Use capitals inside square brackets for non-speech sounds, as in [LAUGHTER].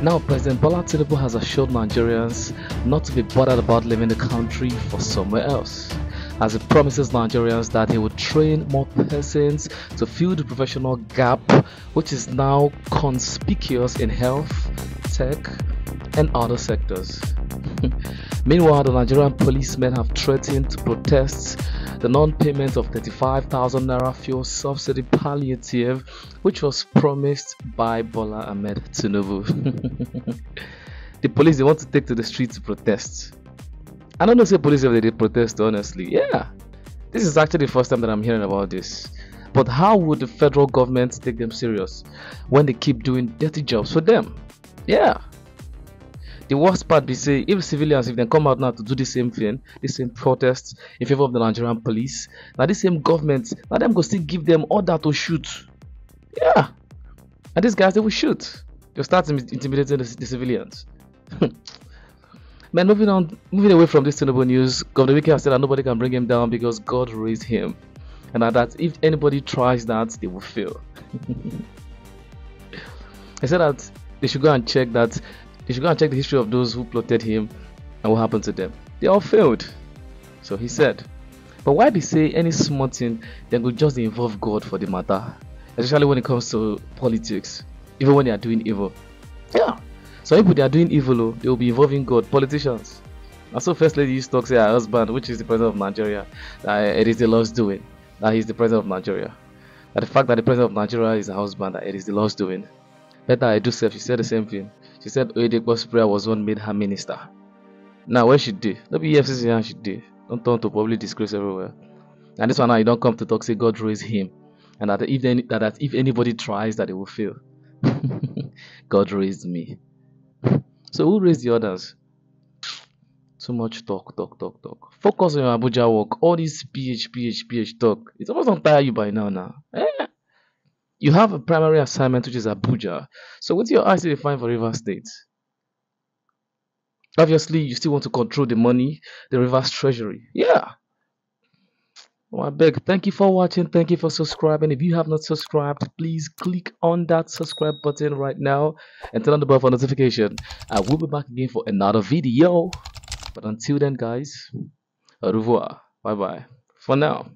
Now, President Bola Tinubu has assured Nigerians not to be bothered about leaving the country for somewhere else, as he promises Nigerians that he will train more persons to fill the professional gap, which is now conspicuous in health, tech, and other sectors. [LAUGHS] Meanwhile, the Nigerian policemen have threatened to protest the non-payment of 35,000 naira fuel subsidy palliative, which was promised by Bola Ahmed Tinubu. [LAUGHS] the police they want to take to the streets to protest. I don't know say police if they did protest honestly. Yeah, this is actually the first time that I'm hearing about this. But how would the federal government take them serious when they keep doing dirty jobs for them? Yeah, the worst part be say if civilians if they come out now to do the same thing the same protest in favor of the nigerian police now the same government now them go still give them order to shoot. Yeah. And these guys they will shoot. They'll start intimidating the, the civilians. [LAUGHS] Man moving on moving away from this terrible news governor Wike has said that nobody can bring him down because god raised him and that if anybody tries that they will fail. [LAUGHS] He said that they should go and check that you should go and check the history of those who plotted him and what happened to them. They all failed. So he said. But why be say any small thing then go just involve God for the matter? Especially when it comes to politics. Even when they are doing evil. Yeah. So people they are doing evil, oh, they will be involving God, politicians. And so First Lady used to say her husband, which is the president of Nigeria, that it is the Lord's doing. That he's the president of Nigeria. That the fact that the president of Nigeria is a husband, that it is the Lord's doing. Betta Edu self, she said the same thing. She said Oyedepo's prayer was what made her minister. Now where she did? Not be EFCC and she did. Don't turn to public disgrace everywhere. And this one now you don't come to talk say God raised him. And that if any, that, that if anybody tries that it will fail. [LAUGHS] God raised me. So who raised the others? Too much talk, talk, talk, talk. Focus on your Abuja work. All this PH, PH, PH talk. It's almost on tire you by now now. Eh? You have a primary assignment which is Abuja. So what's your eyes define for River State? Obviously, you still want to control the money, the Rivers Treasury. Yeah. Oh, I beg. Thank you for watching. Thank you for subscribing. If you have not subscribed, please click on that subscribe button right now and turn on the bell for notification. I will be back again for another video. But until then, guys, au revoir. Bye bye. For now.